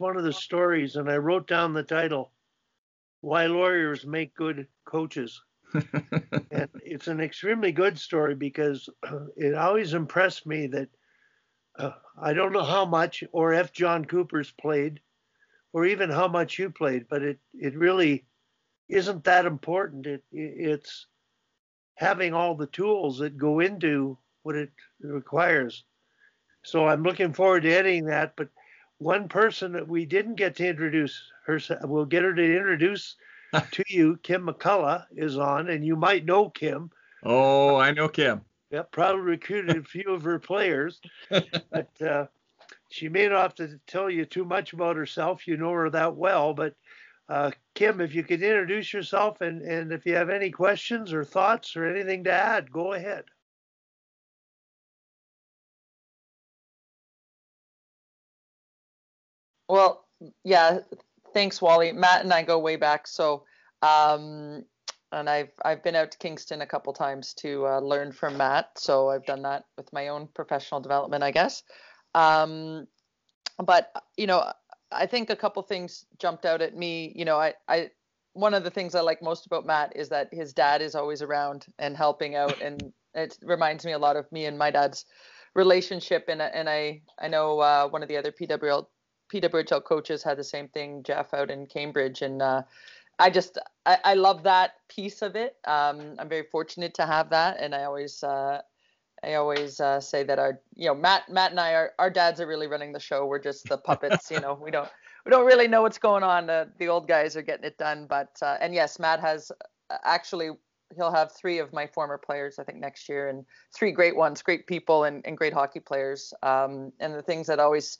one of the stories, and I wrote down the title Why Lawyers Make Good Coaches. and it's an extremely good story because it always impressed me that uh, I don't know how much or if John Cooper's played or even how much you played, but it, it really isn't that important. It, it's having all the tools that go into what it requires. So I'm looking forward to editing that. But one person that we didn't get to introduce herself. we'll get her to introduce to you. Kim McCullough is on, and you might know Kim. Oh, I know Kim. Yeah, probably recruited a few of her players, but uh, she may not have to tell you too much about herself. You know her that well, but uh, Kim, if you could introduce yourself and, and if you have any questions or thoughts or anything to add, go ahead. Well, yeah, thanks, Wally. Matt and I go way back, so um, and I've I've been out to Kingston a couple times to uh, learn from Matt. So I've done that with my own professional development, I guess. Um, but you know, I think a couple things jumped out at me. You know, I I one of the things I like most about Matt is that his dad is always around and helping out, and it reminds me a lot of me and my dad's relationship. And and I I know uh, one of the other PWL PWHL coaches had the same thing, Jeff, out in Cambridge, and uh, I just I, I, love that piece of it. Um, I'm very fortunate to have that, and I always uh, I always uh, say that our you know Matt Matt and I are our dads are really running the show. We're just the puppets. you know we don't we don't really know what's going on. The old guys are getting it done, but uh, and yes, Matt has uh, actually he'll have three of my former players I think next year, and three great ones, great people, and, and great hockey players. Um, and the things that always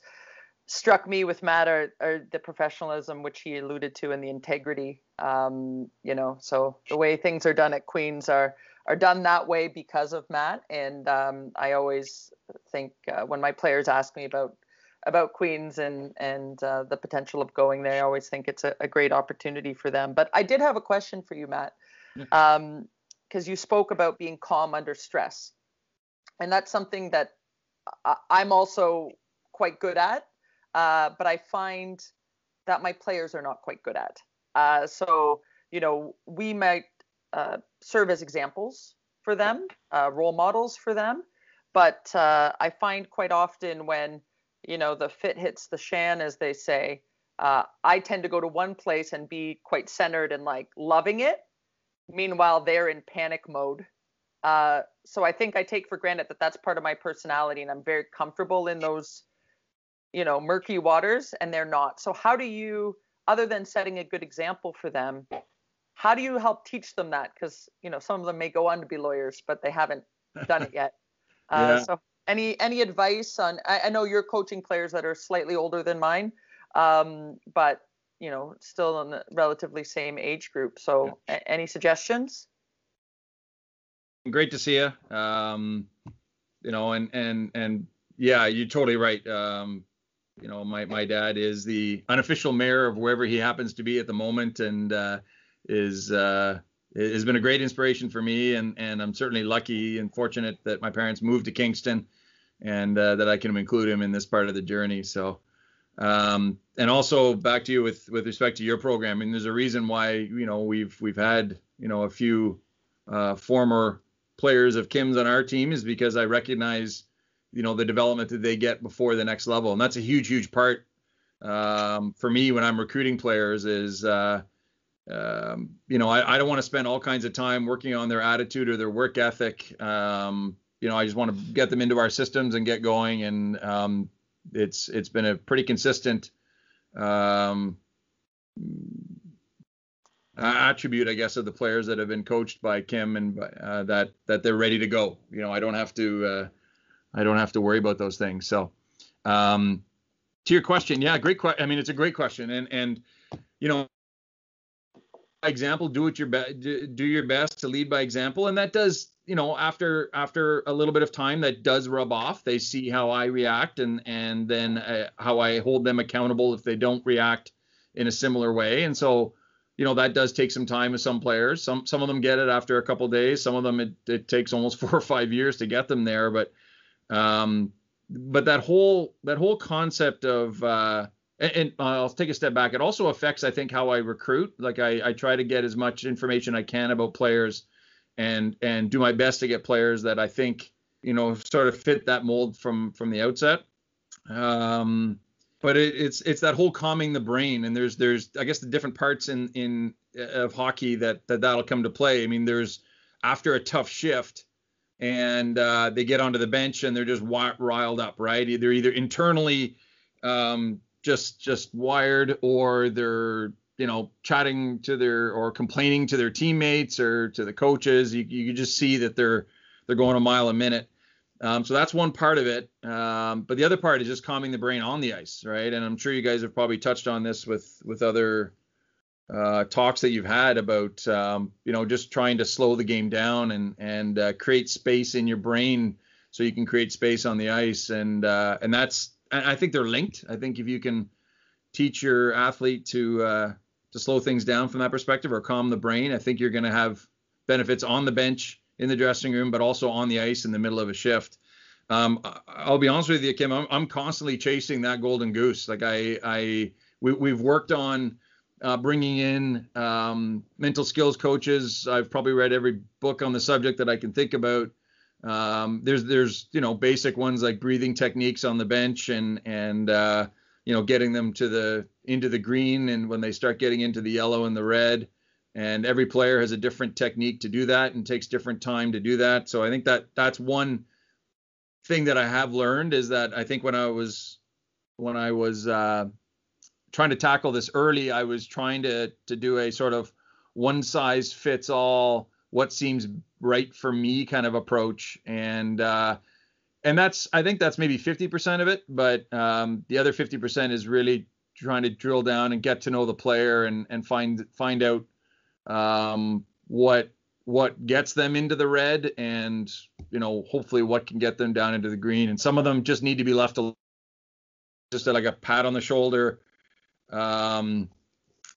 struck me with Matt are, are the professionalism, which he alluded to, and the integrity. Um, you know, so the way things are done at Queens are are done that way because of Matt. And um, I always think uh, when my players ask me about about Queens and and uh, the potential of going there, I always think it's a, a, great opportunity for them. But I did have a question for you, Matt, because um, you spoke about being calm under stress, and that's something that I'm also quite good at uh, but I find that my players are not quite good at. Uh, so, you know, we might uh, serve as examples for them, uh, role models for them. But uh, I find quite often when, you know, the fit hits the shan, as they say, uh, I tend to go to one place and be quite centered and like loving it. Meanwhile, they're in panic mode. so I think I take for granted that that's part of my personality, and I'm very comfortable in those you know murky waters and they're not. So how do you other than setting a good example for them how do you help teach them that? Because you know some of them may go on to be lawyers but they haven't done it yet. Uh, yeah. so any any advice on I, I, know you're coaching players that are slightly older than mine um, but you know still in the relatively same age group. So yeah. a- any suggestions? Great to see you um, you know and and and yeah you're totally right. Um, you know, my my dad is the unofficial mayor of wherever he happens to be at the moment, and uh, is uh, has been a great inspiration for me. And and I'm certainly lucky and fortunate that my parents moved to Kingston, and uh, that I can include him in this part of the journey. So. Um, and also back to you with with respect to your program. I mean, there's a reason why you know we've we've had you know a few uh, former players of Kim's on our team is because I recognize you know the development that they get before the next level. And that's a huge huge part um, for me when i'm recruiting players is uh, um, you know I, I don't want to spend all kinds of time working on their attitude or their work ethic. Um, you know i just want to get them into our systems and get going. And um, it's it's been a pretty consistent um, attribute i guess of the players that have been coached by kim and uh, that that they're ready to go. You know i don't have to uh, I don't have to worry about those things. So, um, to your question, yeah, great question. I mean, it's a great question, and and you know, example, do what your be- do your best to lead by example, and that does, you know, after after a little bit of time, that does rub off. They see how I react, and and then uh, how I hold them accountable if they don't react in a similar way, and so you know that does take some time with some players. Some some of them get it after a couple days. Some of them it, it takes almost four or five years to get them there. But um, but that whole that whole concept of uh, and, and uh, I'll take a step back. It also affects, I think, how I recruit. Like I, I try to get as much information I can about players, and and do my best to get players that I think you know sort of fit that mold from from the outset. Um, but it, it's it's that whole calming the brain, and there's there's I guess the different parts in in of hockey that that that'll come to play. I mean, there's after a tough shift and uh, they get onto the bench and they're just riled up, right? They're either internally um, just just wired or they're you know chatting to their or complaining to their teammates or to the coaches. You you just see that they're they're going a mile a minute. Um, so that's one part of it. Um, but the other part is just calming the brain on the ice, right? And I'm sure you guys have probably touched on this with with other uh, talks that you've had about um, you know just trying to slow the game down and and uh, create space in your brain so you can create space on the ice and uh, and that's I think they're linked. I think if you can teach your athlete to uh, to slow things down from that perspective or calm the brain, I think you're going to have benefits on the bench in the dressing room, but also on the ice in the middle of a shift. Um, I'll be honest with you, Kim. I'm, I'm constantly chasing that golden goose. Like I, I, we, we've worked on uh, bringing in um, mental skills coaches. I've probably read every book on the subject that I can think about. Um, there's there's you know basic ones like breathing techniques on the bench and and uh, you know getting them to the into the green and when they start getting into the yellow and the red. And every player has a different technique to do that and takes different time to do that. So I think that that's one thing that I have learned is that I think when I was when I was uh, trying to tackle this early, I was trying to to do a sort of one size fits all, what seems right for me kind of approach, and uh, and that's I think that's maybe 50% of it, but um, the other 50% is really trying to drill down and get to know the player and and find find out um, what what gets them into the red and you know hopefully what can get them down into the green. And some of them just need to be left alone just like a pat on the shoulder um,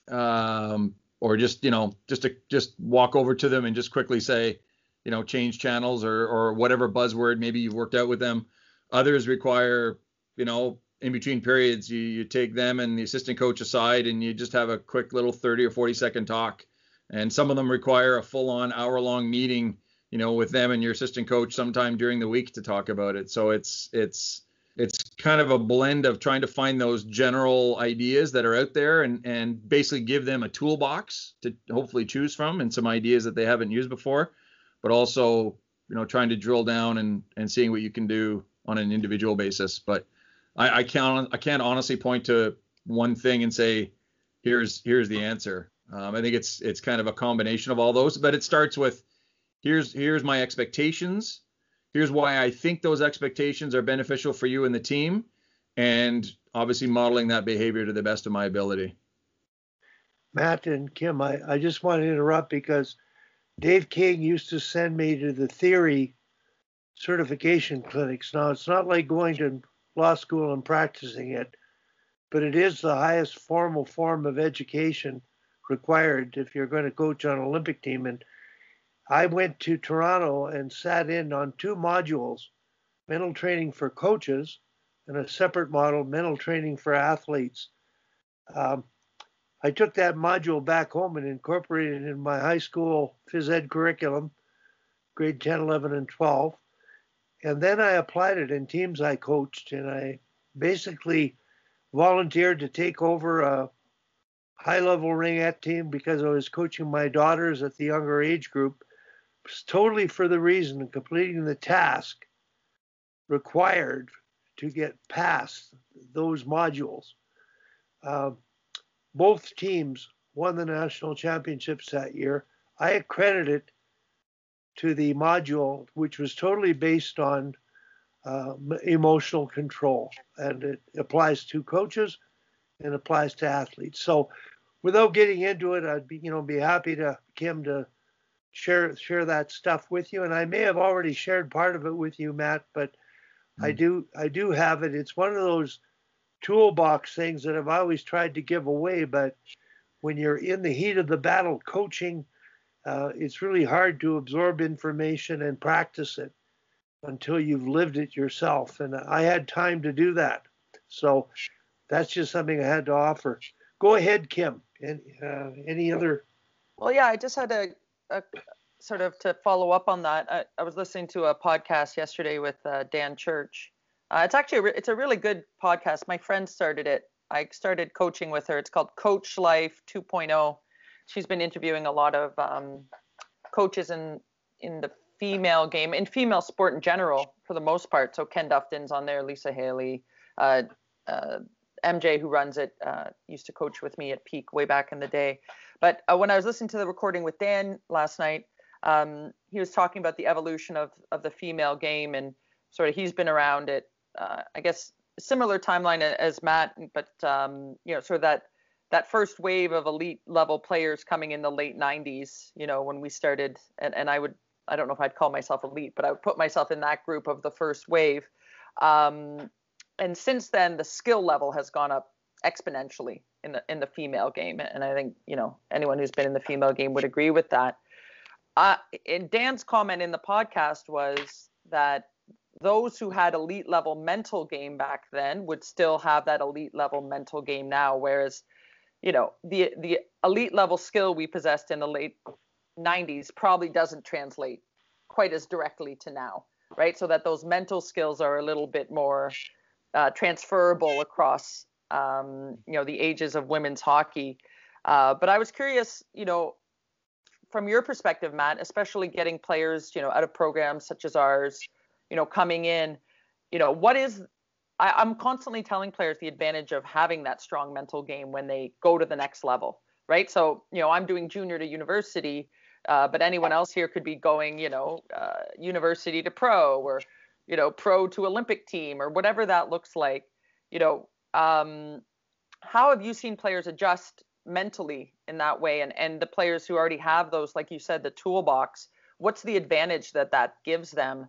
um, or just you know just to just walk over to them and just quickly say, you know, change channels or or whatever buzzword maybe you've worked out with them. Others require, you know, in between periods, you, you take them and the assistant coach aside and you just have a quick little 30 or 40 second talk. And some of them require a full on hour long meeting, you know, with them and your assistant coach sometime during the week to talk about it. So it's it's it's kind of a blend of trying to find those general ideas that are out there and and basically give them a toolbox to hopefully choose from and some ideas that they haven't used before but also you know trying to drill down and and seeing what you can do on an individual basis. But i i can't i can't honestly point to one thing and say here's here's the answer. Um, i think it's it's kind of a combination of all those but it starts with here's here's my expectations here's why I think those expectations are beneficial for you and the team, and obviously modeling that behavior to the best of my ability. Matt and Kim, I, I just want to interrupt because Dave King used to send me to the theory certification clinics. Now, it's not like going to law school and practicing it, but it is the highest formal form of education required if you're going to coach on an Olympic team. And I went to Toronto and sat in on two modules mental training for coaches and a separate model, mental training for athletes. Um, I took that module back home and incorporated it in my high school phys ed curriculum, grade 10, 11, and 12. And then I applied it in teams I coached, and I basically volunteered to take over a high level ringette team because I was coaching my daughters at the younger age group totally for the reason of completing the task required to get past those modules. Uh, both teams won the national championships that year. I accredited to the module, which was totally based on uh, emotional control, and it applies to coaches and applies to athletes. So, without getting into it, I'd be you know be happy to Kim to share share that stuff with you. And I may have already shared part of it with you, Matt, but mm. I hmm. do I do have it. It's one of those toolbox things that I've always tried to give away, but when you're in the heat of the battle coaching, uh, it's really hard to absorb information and practice it until you've lived it yourself. And I had time to do that. So that's just something I had to offer. Go ahead, Kim. And uh, any other? Well, yeah, I just had a, a sort of to follow up on that. I, I was listening to a podcast yesterday with uh, Dan Church. Uh, it's actually a re- it's a really good podcast. My friend started it. I started coaching with her. It's called Coach Life 2.0. She's been interviewing a lot of um, coaches in in the female game, in female sport in general, for the most part. So Ken Dufton's on there, Lisa Haley, uh, uh, MJ, who runs it, uh, used to coach with me at Peak way back in the day. But uh, when I was listening to the recording with Dan last night, um, he was talking about the evolution of of the female game and sort of he's been around it. Uh, I guess similar timeline as Matt, but um, you know, sort of that that first wave of elite level players coming in the late 90s. You know, when we started, and, and I would I don't know if I'd call myself elite, but I would put myself in that group of the first wave. Um, and since then, the skill level has gone up exponentially in the in the female game, and I think you know anyone who's been in the female game would agree with that. Uh, and Dan's comment in the podcast was that those who had elite level mental game back then would still have that elite level mental game now, whereas you know the the elite level skill we possessed in the late 90s probably doesn't translate quite as directly to now, right? So that those mental skills are a little bit more uh, transferable across, um, you know, the ages of women's hockey. Uh, but I was curious, you know, from your perspective, Matt, especially getting players, you know, out of programs such as ours, you know, coming in, you know, what is I, I'm constantly telling players the advantage of having that strong mental game when they go to the next level, right? So, you know, I'm doing junior to university uh, but anyone else here could be going, you know, uh, university to pro or, you know, pro to Olympic team or whatever that looks like. You know, um, how have you seen players adjust mentally in that way? And and the players who already have those, like you said, the toolbox. What's the advantage that that gives them?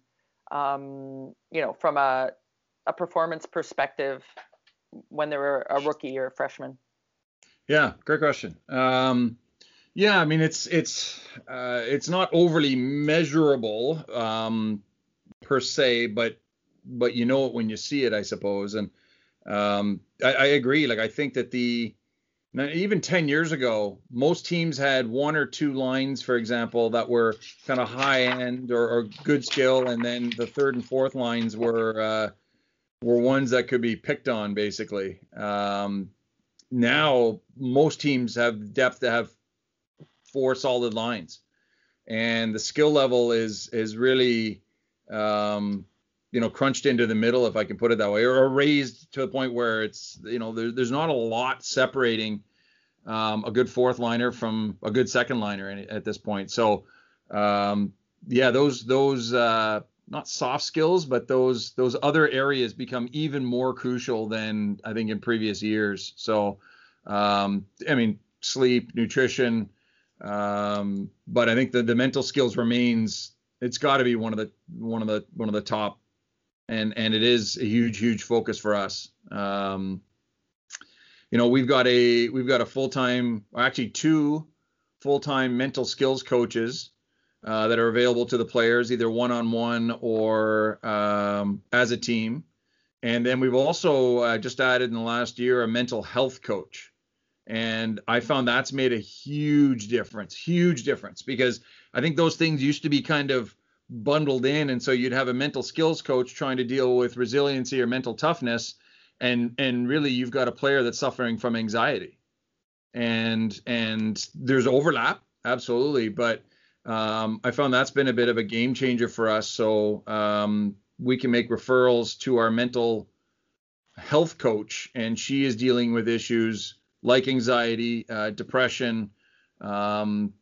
Um, you know, from a a performance perspective when they're a rookie or a freshman. Yeah, great question. Um, yeah, I mean it's it's uh, it's not overly measurable um, per se, but but you know it when you see it, I suppose. And um, I, I, agree. Like I think that the even 10 years ago, most teams had one or two lines, for example, that were kind of high end or, or good skill, and then the third and fourth lines were uh, were ones that could be picked on, basically. Um, now most teams have depth to have four solid lines, and the skill level is is really um, you know crunched into the middle, if I can put it that way, or raised to a point where it's you know there, there's not a lot separating um, a good fourth liner from a good second liner at this point. So um, yeah, those those uh, not soft skills, but those those other areas become even more crucial than I think in previous years. So um, I mean, sleep, nutrition, um, but I think the, the mental skills remains. It's got to be one of the one of the one of the top, and and it is a huge huge focus for us. Um, you know, we've got a we've got a full time, actually two full time mental skills coaches uh, that are available to the players, either one on one or um, as a team. And then we've also uh, just added in the last year a mental health coach. And I found that's made a huge difference, huge difference because I think those things used to be kind of bundled in. And so you'd have a mental skills coach trying to deal with resiliency or mental toughness. And, and really you've got a player that's suffering from anxiety and, and there's overlap. Absolutely. But, um, I found that's been a bit of a game changer for us. So, um, we can make referrals to our mental health coach and she is dealing with issues like anxiety, uh, depression, um,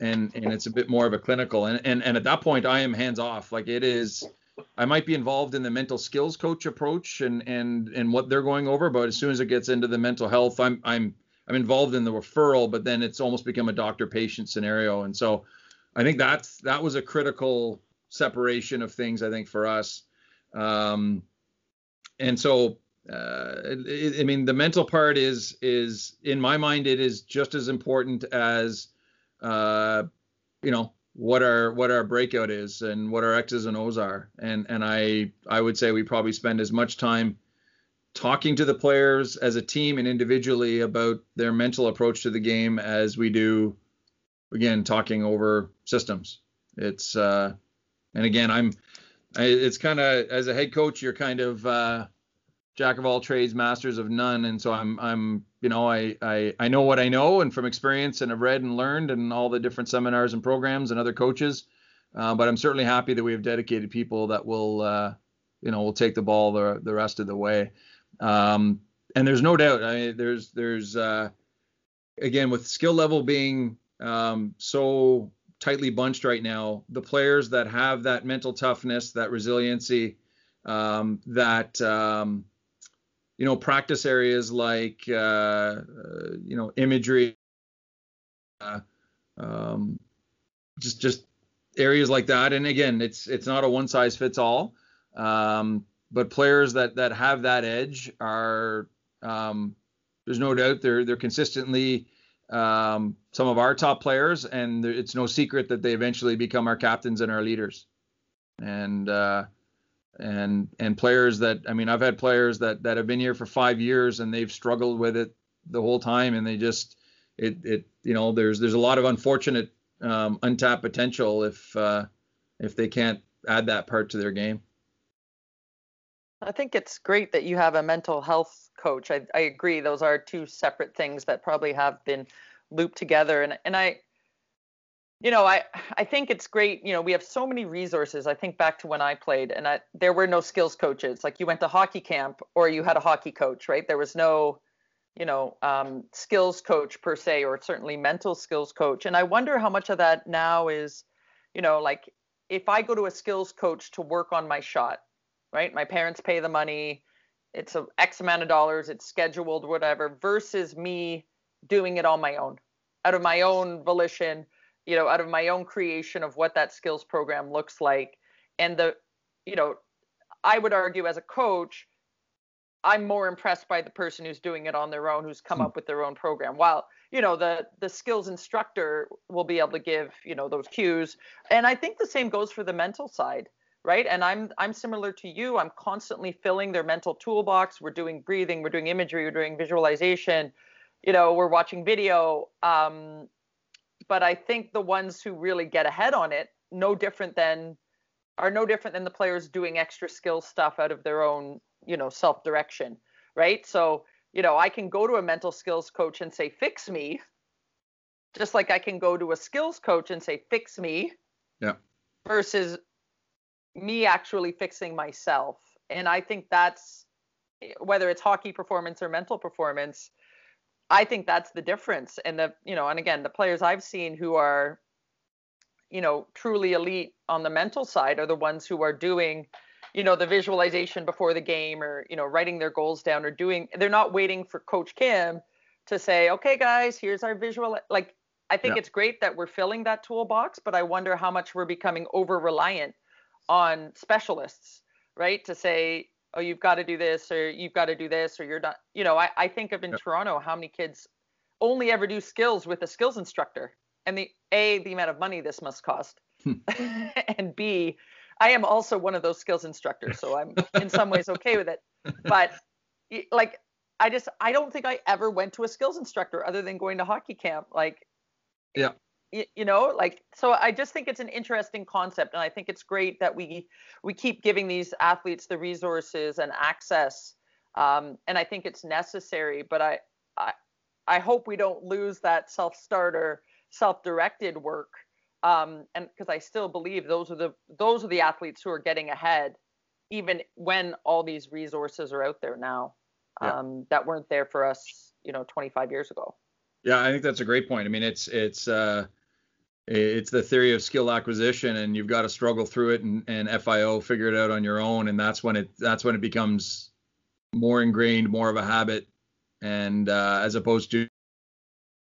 and and it's a bit more of a clinical. And and and at that point, I am hands off. Like it is, I might be involved in the mental skills coach approach and and and what they're going over, but as soon as it gets into the mental health, I'm I'm I'm involved in the referral, but then it's almost become a doctor-patient scenario. And so, I think that's that was a critical separation of things. I think for us. Um, and so uh, I mean, the mental part is is in my mind it is just as important as uh, you know what our what our breakout is and what our X's and O's are. And and I I would say we probably spend as much time talking to the players as a team and individually about their mental approach to the game as we do again talking over systems it's uh and again i'm it's kind of as a head coach you're kind of uh jack of all trades masters of none and so i'm i'm you know I, I i know what i know and from experience and i've read and learned and all the different seminars and programs and other coaches uh, but i'm certainly happy that we have dedicated people that will uh you know will take the ball the the rest of the way um, and there's no doubt. I mean, there's there's uh, again with skill level being um, so tightly bunched right now, the players that have that mental toughness, that resiliency, um, that um, you know practice areas like uh, uh, you know imagery, uh, um, just just areas like that. And again, it's it's not a one size fits all. Um, but players that that have that edge are um, there's no doubt they're they're consistently um, some of our top players, and it's no secret that they eventually become our captains and our leaders. And uh, and and players that I mean, I've had players that that have been here for five years and they've struggled with it the whole time, and they just it it you know there's there's a lot of unfortunate um, untapped potential if uh, if they can't add that part to their game. I think it's great that you have a mental health coach. I, I agree. Those are two separate things that probably have been looped together. And and I, you know, I I think it's great. You know, we have so many resources. I think back to when I played, and I, there were no skills coaches. Like you went to hockey camp, or you had a hockey coach, right? There was no, you know, um, skills coach per se, or certainly mental skills coach. And I wonder how much of that now is, you know, like if I go to a skills coach to work on my shot right? My parents pay the money. It's a X amount of dollars. It's scheduled, whatever, versus me doing it on my own, out of my own volition, you know, out of my own creation of what that skills program looks like. And the, you know, I would argue as a coach, I'm more impressed by the person who's doing it on their own, who's come hmm. up with their own program. While you know the the skills instructor will be able to give you know those cues, and I think the same goes for the mental side right and i'm i'm similar to you i'm constantly filling their mental toolbox we're doing breathing we're doing imagery we're doing visualization you know we're watching video um, but i think the ones who really get ahead on it no different than are no different than the players doing extra skill stuff out of their own you know self direction right so you know i can go to a mental skills coach and say fix me just like i can go to a skills coach and say fix me yeah versus me actually fixing myself. And I think that's whether it's hockey performance or mental performance, I think that's the difference. And the, you know, and again, the players I've seen who are, you know, truly elite on the mental side are the ones who are doing, you know, the visualization before the game or, you know, writing their goals down or doing, they're not waiting for Coach Kim to say, okay, guys, here's our visual. Like, I think yeah. it's great that we're filling that toolbox, but I wonder how much we're becoming over reliant on specialists, right? To say, oh, you've got to do this or you've got to do this or you're not, you know, I, I think of in yep. Toronto how many kids only ever do skills with a skills instructor. And the A, the amount of money this must cost. Hmm. and B, I am also one of those skills instructors. So I'm in some ways okay with it. But like, I just, I don't think I ever went to a skills instructor other than going to hockey camp. Like, yeah you, you know like so i just think it's an interesting concept and i think it's great that we we keep giving these athletes the resources and access um, and i think it's necessary but I, I i hope we don't lose that self starter self-directed work um, and because i still believe those are the those are the athletes who are getting ahead even when all these resources are out there now yeah. um, that weren't there for us you know 25 years ago yeah, I think that's a great point. I mean, it's it's uh, it's the theory of skill acquisition and you've got to struggle through it and, and FIO figure it out on your own and that's when it that's when it becomes more ingrained more of a habit and uh, as opposed to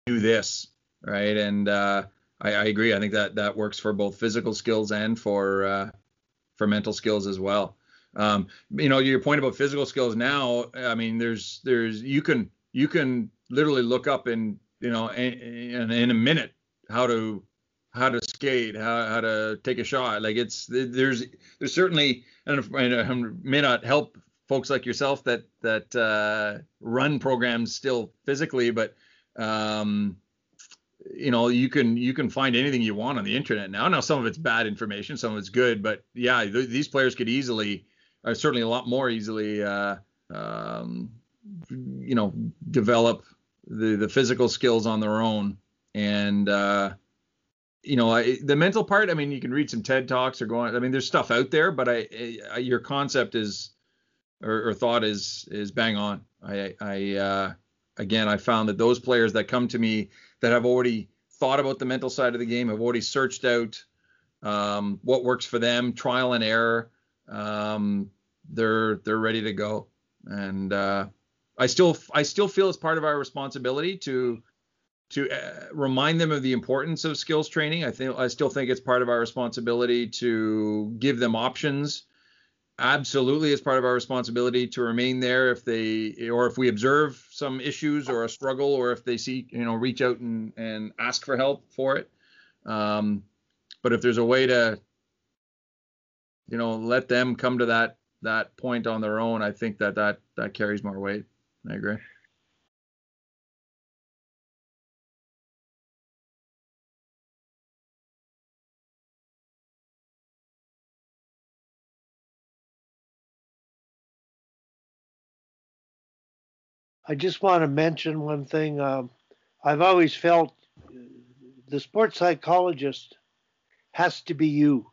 do this right? And uh, I, I, agree I think that that works for both physical skills and for uh, for mental skills as well. Um, you know your point about physical skills now I mean there's there's you can you can literally look up in you know in, in a minute how to how to skate, how, how to take a shot. Like it's there's there's certainly and it may not help folks like yourself that that uh, run programs still physically, but um, you know you can you can find anything you want on the internet now. Now some of it's bad information, some of it's good, but yeah, th- these players could easily, uh, certainly a lot more easily, uh, um, you know, develop the the physical skills on their own and. You know, I, the mental part. I mean, you can read some TED talks or go on. I mean, there's stuff out there, but I, I your concept is or, or, thought is is bang on. I, I uh, again, I found that those players that come to me that have already thought about the mental side of the game, have already searched out um, what works for them, trial and error. Um, they're they're ready to go, and uh, I still I still feel it's part of our responsibility to to uh, remind them of the importance of skills training. I think I still think it's part of our responsibility to give them options. Absolutely, it's part of our responsibility to remain there if they or if we observe some issues or a struggle or if they see you know reach out and and ask for help for it. Um, but if there's a way to you know let them come to that that point on their own, I think that that that carries more weight. I agree. I just want to mention one thing. Um, I've always felt the sports psychologist has to be you.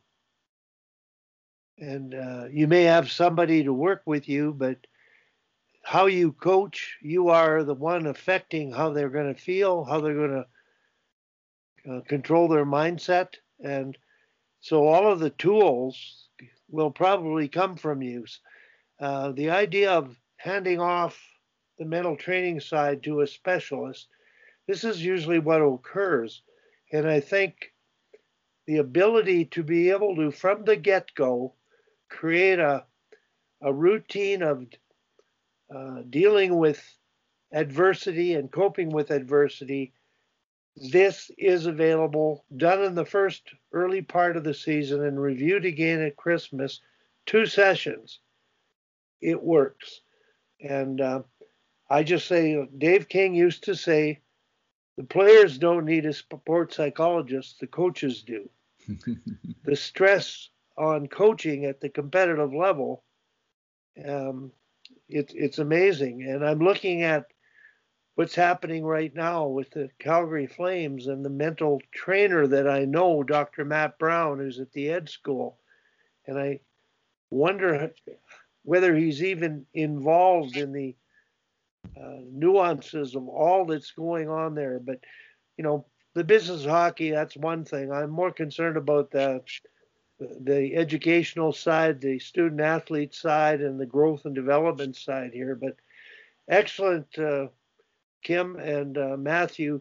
And uh, you may have somebody to work with you, but how you coach, you are the one affecting how they're going to feel, how they're going to uh, control their mindset. And so all of the tools will probably come from you. Uh, the idea of handing off the mental training side to a specialist, this is usually what occurs. And I think the ability to be able to, from the get go, create a, a routine of uh, dealing with adversity and coping with adversity. This is available, done in the first early part of the season and reviewed again at Christmas, two sessions. It works. And uh, I just say, Dave King used to say, the players don't need a sports psychologist, the coaches do. the stress on coaching at the competitive level, um, it, it's amazing. And I'm looking at what's happening right now with the Calgary Flames and the mental trainer that I know, Dr. Matt Brown, who's at the Ed School. And I wonder whether he's even involved in the uh, nuances of all that's going on there. But you know, the business hockey that's one thing. I'm more concerned about the the educational side, the student athlete side, and the growth and development side here. But excellent, uh, Kim and uh, Matthew.